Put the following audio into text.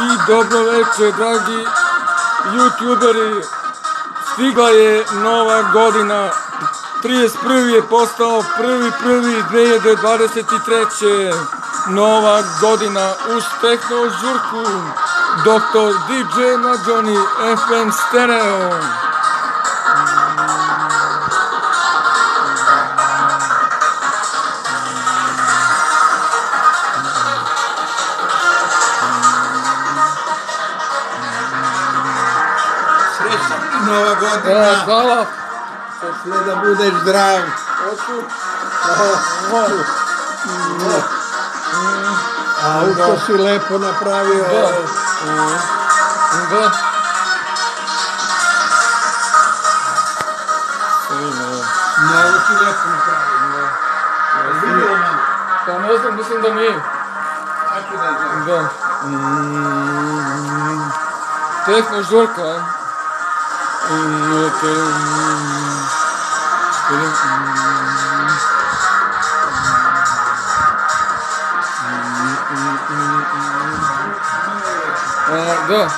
i dobro večer, dragi youtuberi. Stigla je nova godina. 31. je postao 1.1.2023. Nova godina uz žurku. Dr. DJ Mađoni FM Stereo. Srećna ti nova E, godina. hvala. Sve da budeš zdrav. A ušto si lepo napravio. Da. Da. Mnogo si lepo napravio. Vidio nam. Pa ne znam, mislim da nije. Kako da znam. Da. Tehno žurka. A, go.